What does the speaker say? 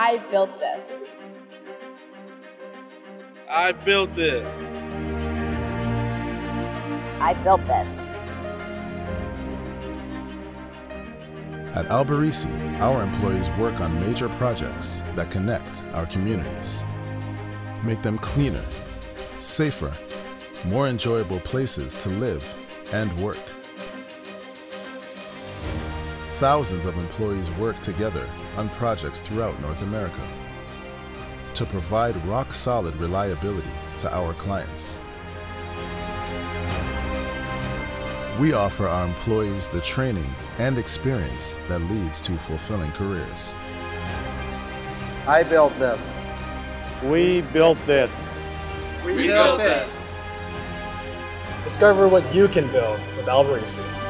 I built this. I built this. I built this. At Alberici, our employees work on major projects that connect our communities, make them cleaner, safer, more enjoyable places to live and work. Thousands of employees work together on projects throughout North America to provide rock-solid reliability to our clients. We offer our employees the training and experience that leads to fulfilling careers. I built this. We built this. We, we built this. Discover what you can build with Alberici.